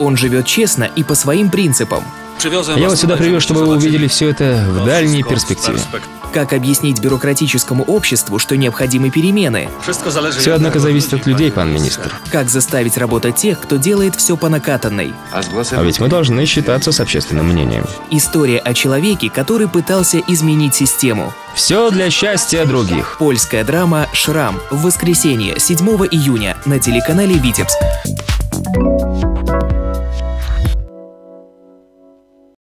Он живет честно и по своим принципам. Я вас сюда привез, чтобы вы увидели все это в дальней перспективе. Как объяснить бюрократическому обществу, что необходимы перемены? Все, однако, зависит от людей, пан министр. Как заставить работать тех, кто делает все по накатанной? А, а ведь мы должны считаться с общественным мнением. История о человеке, который пытался изменить систему. Все для счастья других. Польская драма «Шрам» в воскресенье 7 июня на телеканале «Витебск».